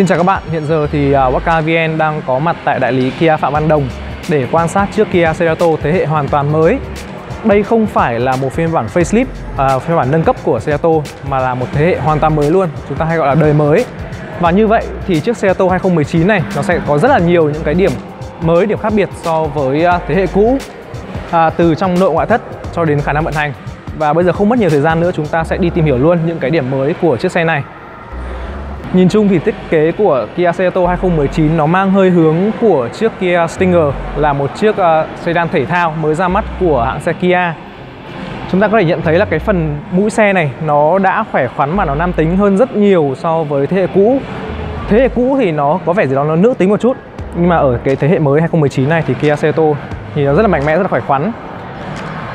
Xin chào các bạn, hiện giờ thì à, Waka VN đang có mặt tại đại lý Kia Phạm Văn Đồng để quan sát chiếc Kia Cerato thế hệ hoàn toàn mới. Đây không phải là một phiên bản facelift, à, phiên bản nâng cấp của Cerato mà là một thế hệ hoàn toàn mới luôn, chúng ta hay gọi là đời mới. Và như vậy thì chiếc Cerato 2019 này nó sẽ có rất là nhiều những cái điểm mới, điểm khác biệt so với à, thế hệ cũ à, từ trong nội ngoại thất cho đến khả năng vận hành. Và bây giờ không mất nhiều thời gian nữa chúng ta sẽ đi tìm hiểu luôn những cái điểm mới của chiếc xe này. Nhìn chung thì thiết kế của Kia Cerato 2019 nó mang hơi hướng của chiếc Kia Stinger là một chiếc uh, sedan thể thao mới ra mắt của hãng xe Kia. Chúng ta có thể nhận thấy là cái phần mũi xe này nó đã khỏe khoắn và nó nam tính hơn rất nhiều so với thế hệ cũ. Thế hệ cũ thì nó có vẻ gì đó nó nữ tính một chút. Nhưng mà ở cái thế hệ mới 2019 này thì Kia Cerato thì nó rất là mạnh mẽ, rất là khỏe khoắn.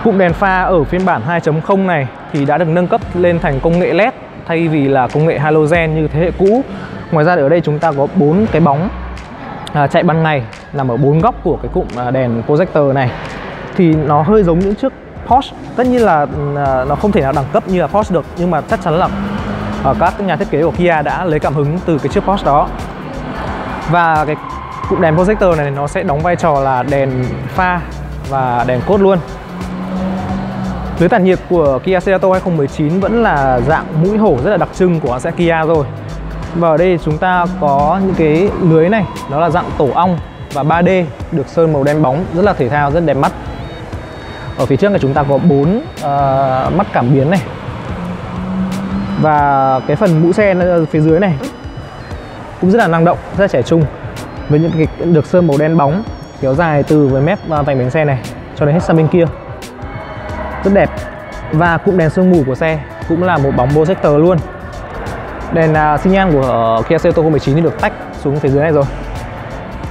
Cụm đèn pha ở phiên bản 2.0 này thì đã được nâng cấp lên thành công nghệ LED thay vì là công nghệ halogen như thế hệ cũ. Ngoài ra ở đây chúng ta có bốn cái bóng à, chạy ban ngày nằm ở bốn góc của cái cụm à, đèn projector này. Thì nó hơi giống những chiếc Porsche. Tất nhiên là à, nó không thể nào đẳng cấp như là Porsche được nhưng mà chắc chắn là à, các nhà thiết kế của Kia đã lấy cảm hứng từ cái chiếc Porsche đó. Và cái cụm đèn projector này nó sẽ đóng vai trò là đèn pha và đèn cốt luôn Lưới tản nhiệt của Kia Cerato 2019 vẫn là dạng mũi hổ rất là đặc trưng của hãng xe Kia rồi. Và ở đây chúng ta có những cái lưới này nó là dạng tổ ong và 3D được sơn màu đen bóng rất là thể thao, rất đẹp mắt. Ở phía trước này chúng ta có 4 uh, ờ, mắt cảm biến này. Và cái phần mũ xe phía dưới này cũng rất là năng động, rất là trẻ trung. Với những cái được sơn màu đen bóng kéo dài từ với mép ờ, vành bánh xe này cho đến hết sang bên kia rất đẹp. Và cụm đèn sương mù của xe cũng là một bóng projector luôn. Đèn uh, xi nhan của uh, Kia Cerato 19 thì được tách xuống phía dưới này rồi.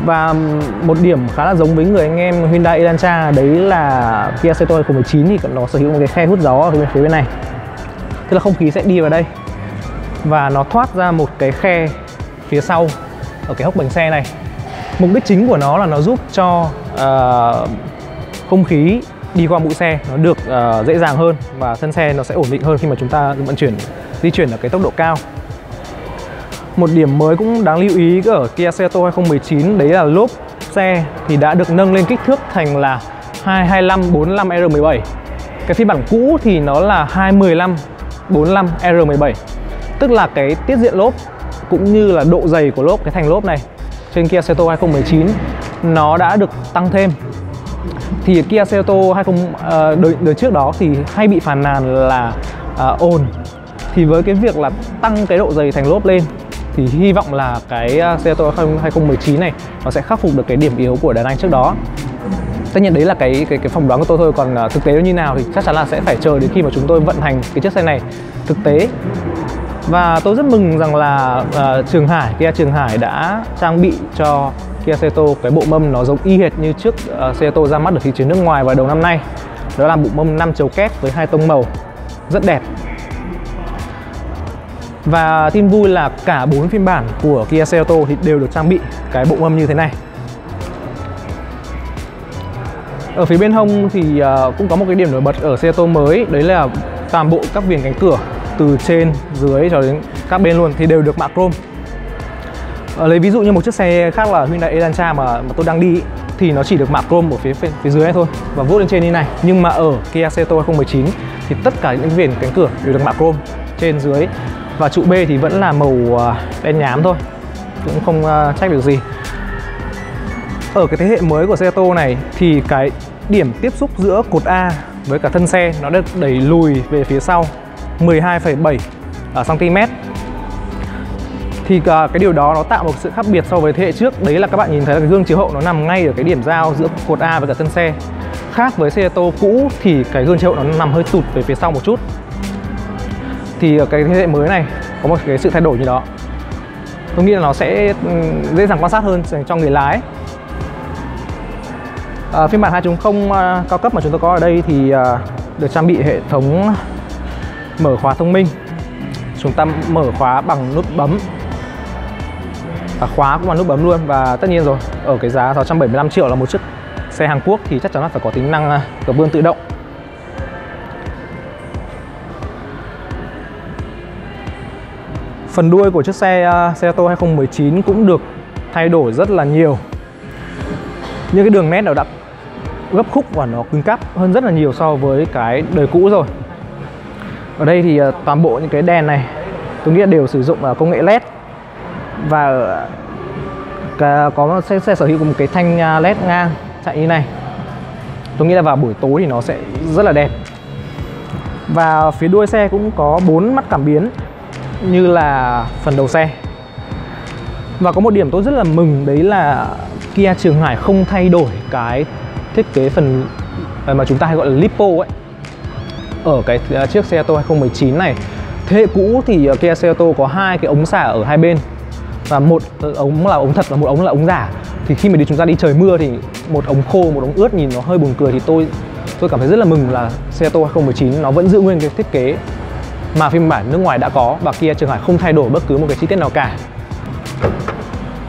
Và một điểm khá là giống với người anh em Hyundai Elantra đấy là Kia Cerato 2019 thì nó sở hữu một cái khe hút gió ở bên phía bên này. Tức là không khí sẽ đi vào đây. Và nó thoát ra một cái khe phía sau ở cái hốc bánh xe này. Mục đích chính của nó là nó giúp cho uh, không khí đi qua mũi xe nó được uh, dễ dàng hơn và thân xe nó sẽ ổn định hơn khi mà chúng ta vận chuyển di chuyển ở cái tốc độ cao. Một điểm mới cũng đáng lưu ý ở Kia Cerato 2019 đấy là lốp xe thì đã được nâng lên kích thước thành là 225 45 R17 cái phiên bản cũ thì nó là 215 45 R17 tức là cái tiết diện lốp cũng như là độ dày của lốp cái thành lốp này trên Kia Cerato 2019 nó đã được tăng thêm thì Kia Cerato 20 uh, đời, đời trước đó thì hay bị phàn nàn là uh, ồn. Thì với cái việc là tăng cái độ dày thành lốp lên thì hy vọng là cái uh, Cerato 2019 này nó sẽ khắc phục được cái điểm yếu của đàn anh trước đó. Tất nhiên đấy là cái cái cái phỏng đoán của tôi thôi còn uh, thực tế như nào thì chắc chắn là sẽ phải chờ đến khi mà chúng tôi vận hành cái chiếc xe này. Thực tế và tôi rất mừng rằng là uh, Trường Hải Kia Trường Hải đã trang bị cho Kia Seto cái bộ mâm nó giống y hệt như trước uh, ra mắt ở thị trường nước ngoài vào đầu năm nay. Đó là bộ mâm 5 chấu kép với hai tông màu rất đẹp. Và tin vui là cả bốn phiên bản của Kia Ceto thì đều được trang bị cái bộ mâm như thế này. Ở phía bên hông thì uh, cũng có một cái điểm nổi bật ở Ceto mới đấy là toàn bộ các viền cánh cửa từ trên dưới cho đến các bên luôn thì đều được mạ chrome. Ờ, lấy ví dụ như một chiếc xe khác là Hyundai Elantra mà, mà tôi đang đi thì nó chỉ được mạ chrome ở phía phía dưới này thôi và vuốt lên trên như này. Nhưng mà ở Kia Ceto 2019 thì tất cả những viền cánh cửa đều được mạ chrome trên dưới và trụ B thì vẫn là màu à, đen nhám thôi cũng không à, trách được gì. Ở cái thế hệ mới của xe tô này thì cái điểm tiếp xúc giữa cột A với cả thân xe nó được đẩy lùi về phía sau 12,7 cm thì à, cái điều đó nó tạo một sự khác biệt so với thế hệ trước. Đấy là các bạn nhìn thấy là cái gương chiếu hậu nó nằm ngay ở cái điểm giao giữa cột A và cả thân xe. Khác với xe tô cũ thì cái gương chiếu hậu nó nằm hơi tụt về phía sau một chút. Thì ở cái thế hệ mới này có một cái sự thay đổi như đó. Tôi nghĩ là nó sẽ ừ, dễ dàng quan sát hơn cho người lái. À, phiên bản 2.0 à, cao cấp mà chúng tôi có ở đây thì à, được trang bị hệ thống mở khóa thông minh. Chúng ta mở khóa bằng nút bấm và khóa cũng bằng nút bấm luôn và tất nhiên rồi ở cái giá 675 triệu là một chiếc xe Hàn Quốc thì chắc chắn là phải có tính năng à, cửa vươn tự động. Phần đuôi của chiếc xe uh, tô 2019 cũng được thay đổi rất là nhiều. Những cái đường nét nó đã gấp khúc và nó cứng cáp hơn rất là nhiều so với cái đời cũ rồi. Ở đây thì uh, toàn bộ những cái đèn này tôi nghĩ là đều sử dụng uh, công nghệ LED. Và ờ, có sẽ, xe sở hữu một cái thanh à, LED ngang chạy như này. Tôi nghĩ là vào buổi tối thì nó sẽ rất là đẹp. Và phía đuôi xe cũng có bốn mắt cảm biến như là phần đầu xe. Và có một điểm tôi rất là mừng đấy là Kia Trường Hải không thay đổi cái thiết kế phần ờ, mà chúng ta hay gọi là lipo ấy. Ở cái à, chiếc xe ô tô 2019 này. Thế hệ cũ thì ờ, Kia xe ô tô có hai cái ống xả ở hai bên và một ờ, ống là ống thật và một ống là ống giả. Thì khi mà đi chúng ta đi trời mưa thì một ống khô một ống ướt nhìn nó hơi buồn cười thì tôi tôi cảm thấy rất là mừng là Seato 2019 nó vẫn giữ nguyên cái thiết kế mà phiên bản nước ngoài đã có và Kia Trường Hải không thay đổi bất cứ một cái chi tiết nào cả.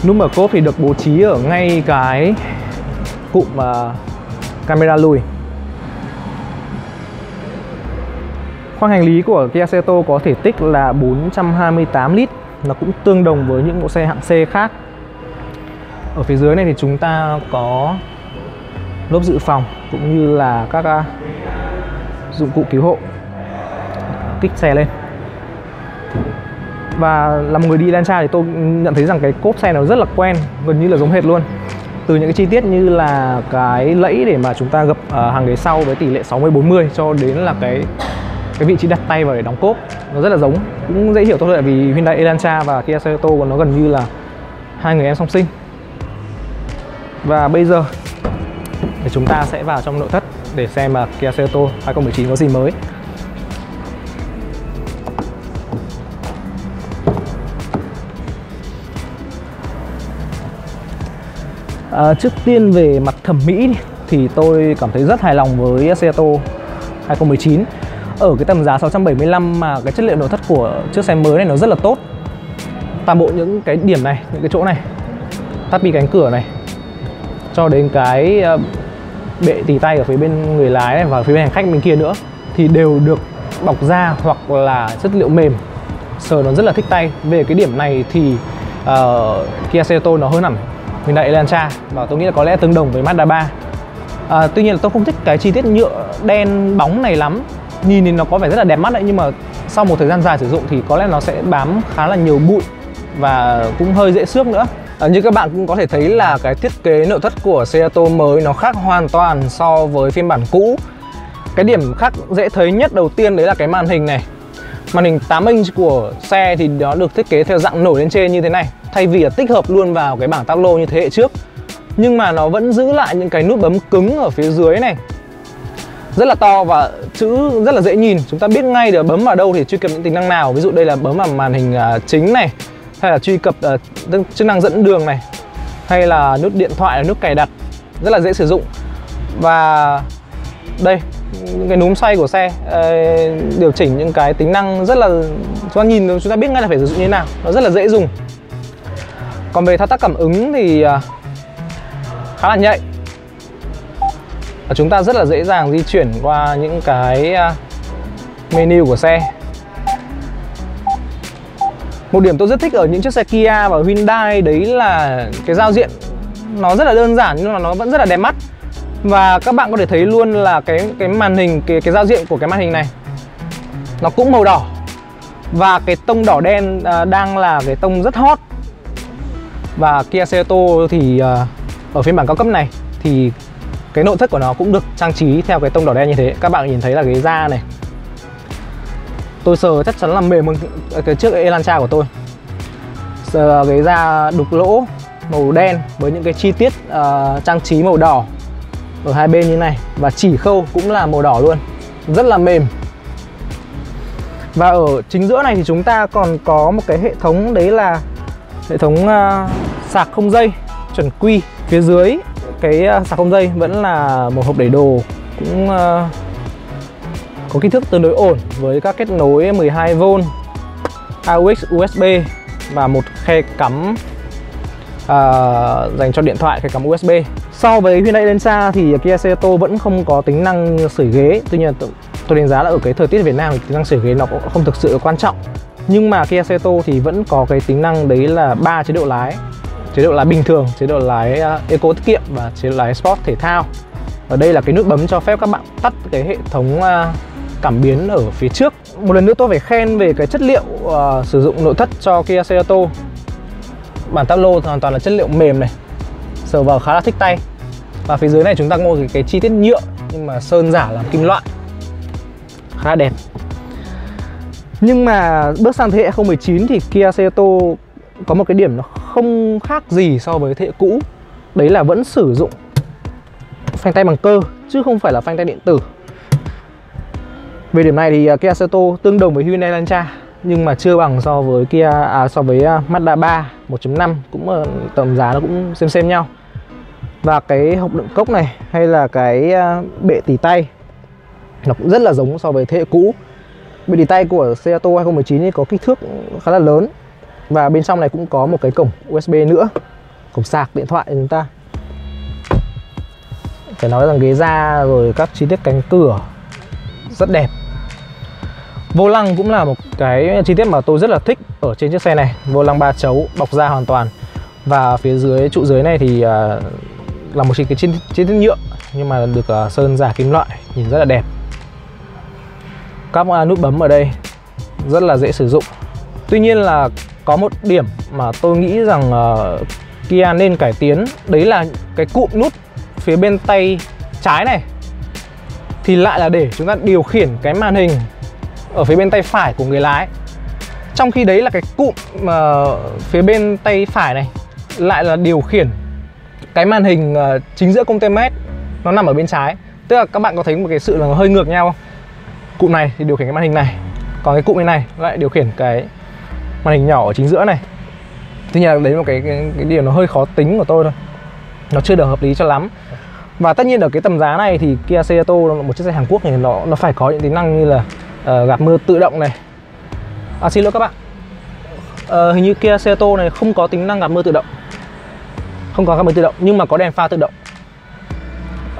Nút mở cốp thì được bố trí ở ngay cái cụm uh, camera lùi. Khoang hành lý của Kia Ceto có thể tích là 428 lít nó cũng tương đồng với những mẫu xe hạng C khác. Ở phía dưới này thì chúng ta có lốp dự phòng cũng như là các à, dụng cụ cứu hộ kích xe lên. Và là một người đi Lancia thì tôi nhận thấy rằng cái cốp xe nó rất là quen gần như là giống hệt luôn. Từ những cái chi tiết như là cái lẫy để mà chúng ta gập uh, à, hàng ghế sau với tỷ lệ 60 40 cho đến là cái cái vị trí đặt tay vào để đóng cốp nó rất là giống. Cũng dễ hiểu thôi tại vì Hyundai Elantra và Kia Sorento nó gần như là hai người em song sinh. Và bây giờ thì chúng ta sẽ vào trong nội thất để xem mà Kia Sorento 2019 có gì mới. À, trước tiên về mặt thẩm mỹ thì tôi cảm thấy rất hài lòng với Seato 2019 ở cái tầm giá 675 mà cái chất liệu nội thất của chiếc xe mới này nó rất là tốt. Toàn bộ những cái điểm này những cái chỗ này tắt bị cánh cửa này cho đến cái ờ, bệ tì tay ở phía bên người lái này và phía bên hành khách bên kia nữa thì đều được bọc da hoặc là chất liệu mềm. Sờ nó rất là thích tay. Về cái điểm này thì uh, Kia Ceto nó hơn hẳn Hyundai Elantra và tôi nghĩ là có lẽ tương đồng với Mazda 3 à, tuy nhiên là tôi không thích cái chi tiết nhựa đen bóng này lắm nhìn thì nó có vẻ rất là đẹp mắt đấy nhưng mà sau một thời gian dài sử dụng thì có lẽ nó sẽ bám khá là nhiều bụi và cũng hơi dễ xước nữa. À, như các bạn cũng có thể thấy là cái thiết kế nội thất của Seato mới nó khác hoàn toàn so với phiên bản cũ. Cái điểm khác dễ thấy nhất đầu tiên đấy là cái màn hình này. Màn hình 8 inch của xe thì nó được thiết kế theo dạng nổi lên trên như thế này thay vì là tích hợp luôn vào cái bảng táp lô như thế hệ trước. Nhưng mà nó vẫn giữ lại những cái nút bấm cứng ở phía dưới này rất là to và chữ rất là dễ nhìn. Chúng ta biết ngay được bấm vào đâu thì truy cập những tính năng nào. Ví dụ đây là bấm vào màn hình à, chính này hay là truy cập uh, chức năng dẫn đường này hay là nút điện thoại là nút cài đặt rất là dễ sử dụng. Và đây những cái núm xoay của xe uh, điều chỉnh những cái tính năng rất là chúng ta nhìn chúng ta biết ngay là phải sử dụng như thế nào. Nó rất là dễ dùng. Còn về thao tác cảm ứng thì uh, khá là nhạy chúng ta rất là dễ dàng di chuyển qua những cái à, menu của xe. Một điểm tôi rất thích ở những chiếc xe Kia và Hyundai đấy là cái giao diện. Nó rất là đơn giản nhưng mà nó vẫn rất là đẹp mắt. Và các bạn có thể thấy luôn là cái cái màn hình cái cái giao diện của cái màn hình này nó cũng màu đỏ. Và cái tông đỏ đen uh, đang là cái tông rất hot. Và Kia Ceto thì uh, ở phiên bản cao cấp này thì cái nội thất của nó cũng được trang trí theo cái tông đỏ đen như thế. Các bạn nhìn thấy là ghế da này. Tôi sờ chắc chắn là mềm hơn cái chiếc Elantra của tôi. Sờ ghế da đục lỗ màu đen với những cái chi tiết uh, trang trí màu đỏ ở hai bên như này. Và chỉ khâu cũng là màu đỏ luôn. Rất là mềm. Và ở chính giữa này thì chúng ta còn có một cái hệ thống đấy là hệ thống uh, sạc không dây chuẩn quy phía dưới cái à, sạc không dây vẫn là một hộp để đồ cũng à, có kích thước tương đối ổn với các kết nối 12V AUX USB và một khe cắm uh, dành cho điện thoại khe cắm USB so với Hyundai Elantra thì Kia Ceto vẫn không có tính năng sưởi ghế. Tuy nhiên tôi đánh giá là ở cái thời tiết Việt Nam thì tính năng sưởi ghế nó cũng không thực sự quan trọng. Nhưng mà Kia Ceto thì vẫn có cái tính năng đấy là ba chế độ lái chế độ lái bình thường chế độ lái à, eco tiết kiệm và chế độ lái sport thể thao. Ở đây là cái nút bấm cho phép các bạn tắt cái hệ thống à, cảm biến ở phía trước. Một lần nữa tôi phải khen về cái chất liệu uh, sử dụng nội thất cho Kia Cerato bản táp lô hoàn toàn là chất liệu mềm này sờ vào khá là thích tay. Và phía dưới này chúng ta có cái, cái chi tiết nhựa nhưng mà sơn giả làm kim loại. Khá là đẹp. Nhưng mà bước sang thế hệ 2019 thì Kia Cerato có một cái điểm nó không khác gì so với thế hệ cũ. Đấy là vẫn sử dụng phanh tay bằng cơ chứ không phải là phanh tay điện tử. Về điểm này thì à, Kia Seto tương đồng với Hyundai Elantra nhưng mà chưa bằng so với Kia à, so với à, Mazda 3 1.5 cũng ờ, tầm giá nó cũng xem xem nhau. Và cái hộp đựng cốc này hay là cái à, bệ tỉ tay nó cũng rất là giống so với thế hệ cũ. Bệ tỉ tay của Seato 2019 thì có kích thước khá là lớn và bên trong này cũng có một cái cổng USB nữa. Cổng sạc điện thoại của chúng ta. Phải nói rằng ghế da rồi các chi tiết cánh cửa rất đẹp. Vô lăng cũng là một cái chi tiết mà tôi rất là thích ở trên chiếc xe này. Vô lăng ba chấu bọc da hoàn toàn. Và phía dưới trụ dưới này thì à, là một cái chi, chi tiết nhựa Nhưng mà được à, sơn giả kim loại nhìn rất là đẹp. Các à, nút bấm ở đây rất là dễ sử dụng. Tuy nhiên là có một điểm mà tôi nghĩ rằng uh, Kia nên cải tiến Đấy là cái cụm nút phía bên tay trái này. Thì lại là để chúng ta điều khiển cái màn hình ở phía bên tay phải của người lái. Trong khi đấy là cái cụm uh, phía bên tay phải này lại là điều khiển cái màn hình uh, chính giữa công tơ mét nó nằm ở bên trái. Tức là các bạn có thấy một cái sự là hơi ngược nhau không? Cụm này thì điều khiển cái màn hình này còn cái cụm này này lại điều khiển cái màn hình nhỏ ở chính giữa này. Tuy nhiên là đấy là một cái, cái cái điều nó hơi khó tính của tôi thôi. Nó chưa được hợp lý cho lắm. Và tất nhiên ở cái tầm giá này thì Kia Ceto một chiếc xe Hàn Quốc thì nó nó phải có những tính năng như là ờ, uh, gạt mưa tự động này. À xin lỗi các bạn. Uh, hình như Kia Ceto này không có tính năng gạt mưa tự động. Không có gạt mưa tự động nhưng mà có đèn pha tự động.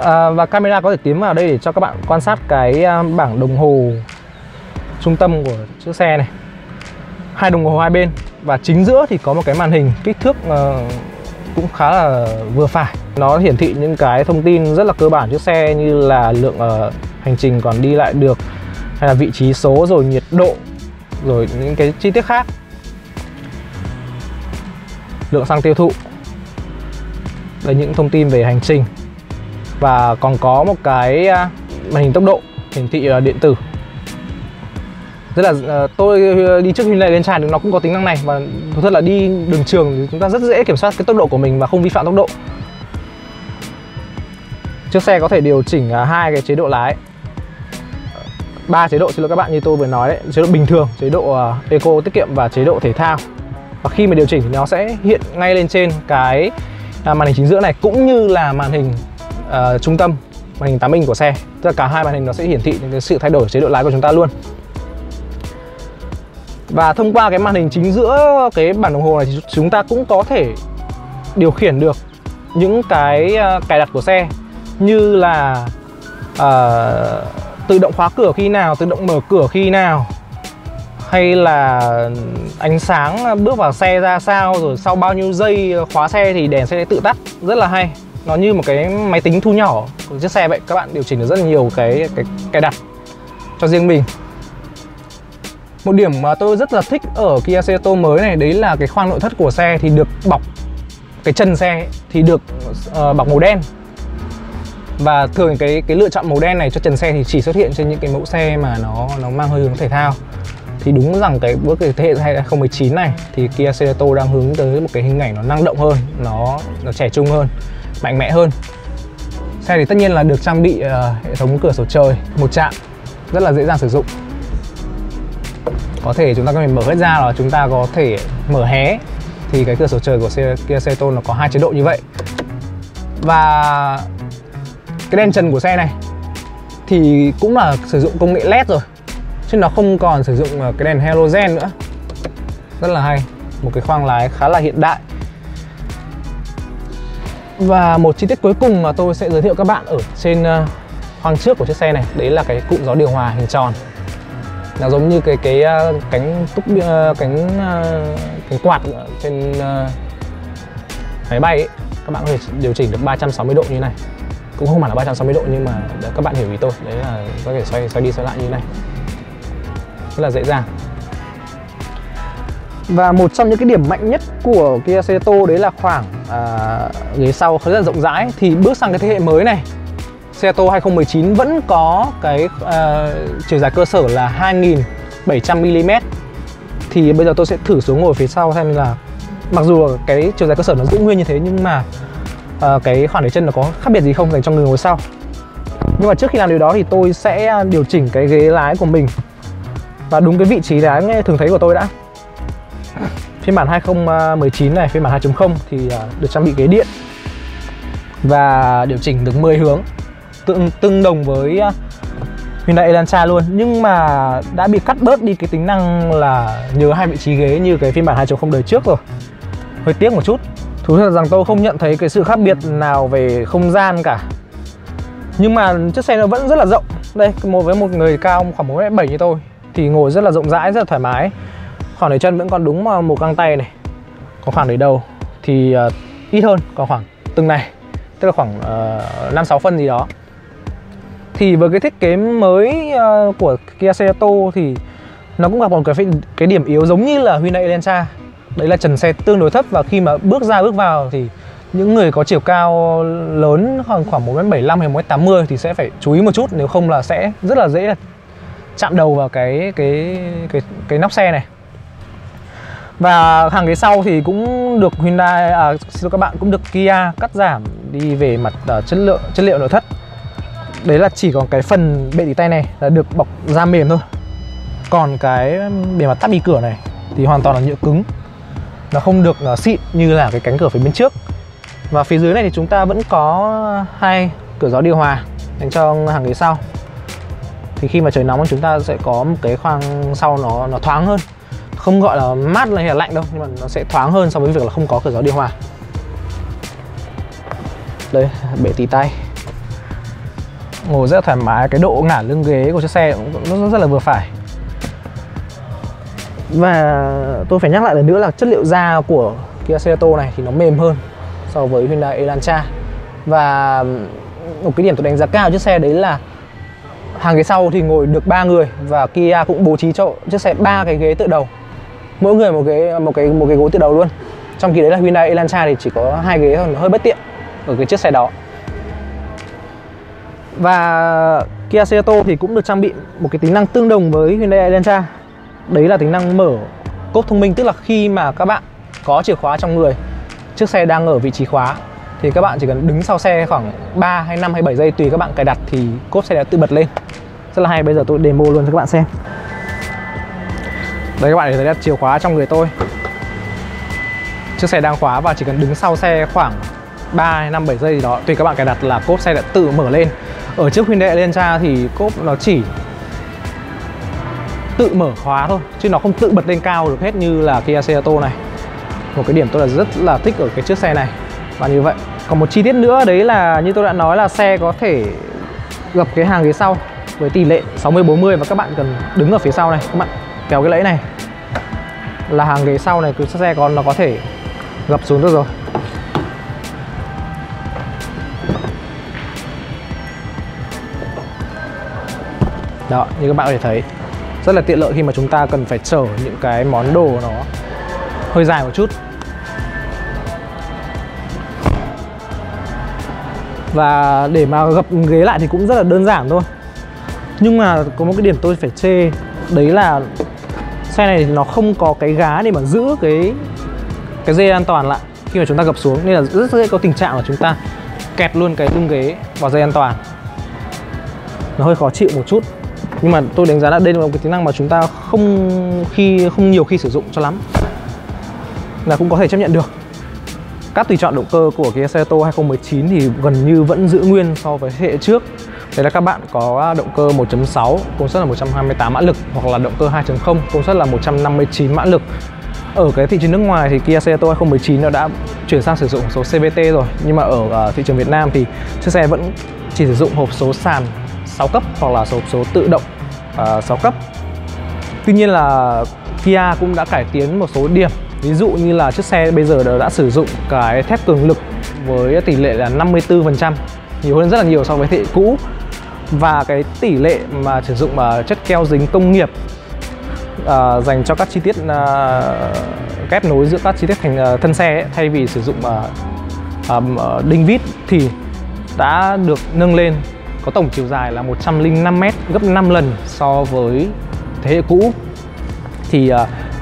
À, và camera có thể tiến vào đây để cho các bạn quan sát cái à, bảng đồng hồ trung tâm của chiếc xe này hai đồng hồ hai bên. Và chính giữa thì có một cái màn hình kích thước uh, cũng khá là vừa phải. Nó hiển thị những cái thông tin rất là cơ bản chiếc xe như là lượng uh, hành trình còn đi lại được hay là vị trí số rồi nhiệt độ rồi những cái chi tiết khác. Lượng xăng tiêu thụ. Đây những thông tin về hành trình. Và còn có một cái màn hình tốc độ hiển thị ờ, điện tử rất là ờ, tôi ờ, đi trước Hyundai lên tràn nó cũng có tính năng này. Và thực thật là đi đường trường thì chúng ta rất dễ kiểm soát cái tốc độ của mình và không vi phạm tốc độ. Chiếc xe có thể điều chỉnh à, hai cái chế độ lái. Ba chế độ xin lỗi các bạn như tôi vừa nói đấy. Chế độ bình thường chế độ à, eco tiết kiệm và chế độ thể thao. Và khi mà điều chỉnh thì nó sẽ hiện ngay lên trên cái à, màn hình chính giữa này cũng như là màn hình uh, trung tâm màn hình 8 inch của xe. Tức là cả hai màn hình nó sẽ hiển thị những cái sự thay đổi chế độ lái của chúng ta luôn và thông qua cái màn hình chính giữa cái bản đồng hồ này thì chúng ta cũng có thể điều khiển được những cái ờ, cài đặt của xe. Như là uh, tự động khóa cửa khi nào tự động mở cửa khi nào hay là ánh sáng bước vào xe ra sao rồi sau bao nhiêu giây khóa xe thì đèn xe sẽ tự tắt. Rất là hay. Nó như một cái máy tính thu nhỏ của chiếc xe vậy. Các bạn điều chỉnh được rất là nhiều cái cái cài đặt cho riêng mình một điểm mà tôi rất là thích ở Kia Seato mới này đấy là cái khoang nội thất của xe thì được bọc cái chân xe thì được uh, bọc màu đen. Và thường cái cái lựa chọn màu đen này cho trần xe thì chỉ xuất hiện trên những cái mẫu xe mà nó nó mang hơi hướng thể thao. Thì đúng rằng cái bước cái thế hệ 2019 này thì Kia Cerato đang hướng tới một cái hình ảnh nó năng động hơn nó nó trẻ trung hơn mạnh mẽ hơn. Xe thì tất nhiên là được trang bị uh, hệ thống cửa sổ trời một chạm rất là dễ dàng sử dụng có thể chúng ta có thể mở hết ra là chúng ta có thể mở hé. Thì cái cửa sổ trời của Kia Cerato nó có hai chế độ như vậy. Và cái đèn trần của xe này thì cũng là sử dụng công nghệ led rồi, chứ nó không còn sử dụng ờ, cái đèn halogen nữa. Rất là hay. Một cái khoang lái khá là hiện đại. Và một chi tiết cuối cùng mà tôi sẽ giới thiệu các bạn ở trên ờ, khoang trước của chiếc xe này, đấy là cái cụm gió điều hòa hình tròn nó giống như cái cái uh, cánh túc uh, à, cánh uh, cánh quạt trên uh, máy bay ấy. các bạn có thể điều chỉnh được 360 độ như này. Cũng không hẳn là 360 độ nhưng mà các bạn hiểu ý tôi. Đấy là có thể xoay xoay đi xoay lại như này. Rất là dễ dàng. Và một trong những cái điểm mạnh nhất của Kia Ceto đấy là khoảng à, ghế sau rất là rộng rãi. Thì bước sang cái thế hệ mới này Ceto 2019 vẫn có cái uh, chiều dài cơ sở là 2700 mm thì bây giờ tôi sẽ thử xuống ngồi phía sau xem là mặc dù cái chiều dài cơ sở nó giữ nguyên như thế nhưng mà uh, cái khoảng để chân nó có khác biệt gì không dành cho người ngồi sau. Nhưng mà trước khi làm điều đó thì tôi sẽ ờ, điều chỉnh cái ghế lái của mình. Và đúng cái vị trí lái thường thấy của tôi đã. Phiên bản 2019 này phiên bản 2.0 thì được trang bị ghế điện. Và điều chỉnh được 10 hướng tương tương đồng với à, Hyundai Elantra luôn. Nhưng mà đã bị cắt bớt đi cái tính năng là nhớ hai vị trí ghế như cái phiên bản 2.0 đời trước rồi. Hơi tiếc một chút. Thú thật rằng tôi không nhận thấy cái sự khác biệt nào về không gian cả. Nhưng mà chiếc xe nó vẫn rất là rộng. Đây một với một người cao khoảng 1m7 như tôi thì ngồi rất là rộng rãi rất là thoải mái. Khoảng để chân vẫn còn đúng à, một găng tay này. Còn khoảng để đầu thì uh, ít hơn còn khoảng từng này. Tức là khoảng ờ, năm uh, sáu phân gì đó thì với cái thiết kế mới uh, của Kia Cerato thì nó cũng gặp một cái cái điểm yếu giống như là Hyundai Elantra. Đấy là trần xe tương đối thấp và khi mà bước ra bước vào thì những người có chiều cao lớn khoảng khoảng 1m75 hay 1m80 thì sẽ phải chú ý một chút nếu không là sẽ rất là dễ chạm đầu vào cái cái cái cái nóc xe này. Và hàng ghế sau thì cũng được Hyundai à, xin các bạn cũng được Kia cắt giảm đi về mặt uh, chất lượng chất liệu nội thất đấy là chỉ còn cái phần bệ tỉ tay này là được bọc da mềm thôi. Còn cái bề mặt tắp đi cửa này thì hoàn toàn là nhựa cứng. Nó không được ờ, xịn như là cái cánh cửa phía bên trước. Và phía dưới này thì chúng ta vẫn có hai cửa gió điều hòa dành cho hàng ghế sau. Thì khi mà trời nóng chúng ta sẽ có một cái khoang sau nó nó thoáng hơn. Không gọi là mát hay là lạnh đâu, nhưng mà nó sẽ thoáng hơn so với việc là không có cửa gió điều hòa. Đây, bệ tì tay ngồi rất là thoải mái cái độ ngả lưng ghế của chiếc xe cũng rất, rất là vừa phải. Và tôi phải nhắc lại lần nữa là chất liệu da của Kia Cerato này thì nó mềm hơn so với Hyundai Elantra. Và một cái điểm tôi đánh giá cao chiếc xe đấy là hàng ghế sau thì ngồi được ba người và Kia cũng bố trí cho chiếc xe ba cái ghế tự đầu. Mỗi người một cái một cái một cái gối tự đầu luôn. Trong khi đấy là Hyundai Elantra thì chỉ có hai ghế thôi hơi bất tiện ở cái chiếc xe đó và Kia Ceto thì cũng được trang bị một cái tính năng tương đồng với Hyundai Elantra. Đấy là tính năng mở cốp thông minh, tức là khi mà các bạn có chìa khóa trong người, chiếc xe đang ở vị trí khóa, thì các bạn chỉ cần đứng sau xe khoảng 3 hay 5 hay 7 giây tùy các bạn cài đặt thì cốp xe đã tự bật lên. Rất là hay, bây giờ tôi demo luôn cho các bạn xem. Đây, các bạn thấy là chìa khóa trong người tôi. Chiếc xe đang khóa và chỉ cần đứng sau xe khoảng 3 5 7 giây gì đó, tùy các bạn cài đặt là cốp xe đã tự mở lên ở trước Hyundai Elantra thì cốp nó chỉ tự mở khóa thôi, chứ nó không tự bật lên cao được hết như là Kia Ceto này. Một cái điểm tôi là rất là thích ở cái chiếc xe này, và như vậy. Còn một chi tiết nữa đấy là, như tôi đã nói là xe có thể gập cái hàng ghế sau với tỷ lệ 60 40 và các bạn cần đứng ở phía sau này. Các bạn kéo cái lẫy này. Là hàng ghế sau này, cứ xe còn nó có thể gập xuống được rồi. Đó, như các bạn có thể thấy, rất là tiện lợi khi mà chúng ta cần phải chở những cái món đồ nó hơi dài một chút. Và để mà gập ghế lại thì cũng rất là đơn giản thôi. Nhưng mà có một cái điểm tôi phải chê, đấy là xe này thì nó không có cái gá để mà giữ cái cái dây an toàn lại khi mà chúng ta gập xuống. Nên là rất dễ có tình trạng là chúng ta kẹt luôn cái lưng ghế vào dây an toàn. Nó hơi khó chịu một chút nhưng mà tôi đánh giá là đây là một cái tính năng mà chúng ta không khi không nhiều khi sử dụng cho lắm. Là cũng có thể chấp nhận được. Các tùy chọn động cơ của cái Ceto 2019 thì gần như vẫn giữ nguyên so với hệ trước. Đấy là các bạn có động cơ 1.6 công suất là 128 mã lực hoặc là động cơ 2.0 công suất là 159 mã lực. Ở cái thị trường nước ngoài thì Kia Ceto 2019 nó đã chuyển sang sử dụng số CVT rồi. Nhưng mà ở uh, thị trường Việt Nam thì chiếc xe vẫn chỉ sử dụng hộp số sàn 6 cấp hoặc là số số tự động à, uh, 6 cấp. Tuy nhiên là Kia cũng đã cải tiến một số điểm. Ví dụ như là chiếc xe bây giờ đã, đã sử dụng cái thép cường lực với tỷ lệ là 54% Nhiều hơn rất là nhiều so với thế hệ cũ. Và cái tỷ lệ mà sử dụng uh, chất keo dính công nghiệp uh, dành cho các chi tiết uh, ghép nối giữa các chi tiết thành uh, thân xe ấy, thay vì sử dụng uh, um, uh, đinh vít thì đã được nâng lên có tổng chiều dài là 105m gấp 5 lần so với thế hệ cũ. Thì uh,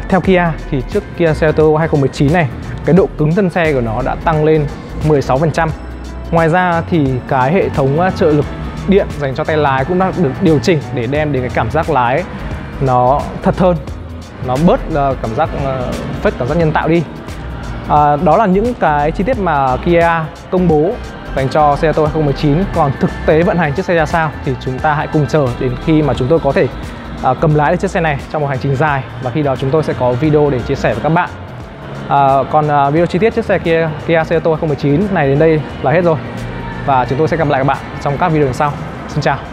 theo Kia thì trước Kia Seltos 2019 này cái độ cứng thân xe của nó đã tăng lên 16% ngoài ra thì cái hệ thống à, trợ lực điện dành cho tay lái cũng đã được điều chỉnh để đem đến cái cảm giác lái nó thật hơn nó bớt uh, cảm giác uh, fake cảm giác nhân tạo đi. À, đó là những cái chi tiết mà Kia công bố dành cho xe ô tô 2019 còn thực tế vận hành chiếc xe ra sao thì chúng ta hãy cùng chờ đến khi mà chúng tôi có thể à, cầm lái được chiếc xe này trong một hành trình dài. Và khi đó chúng tôi sẽ có video để chia sẻ với các bạn. À, còn à, video chi tiết chiếc xe Kia Kia Ceto 2019 này đến đây là hết rồi. Và chúng tôi sẽ gặp lại các bạn trong các video lần sau. Xin chào.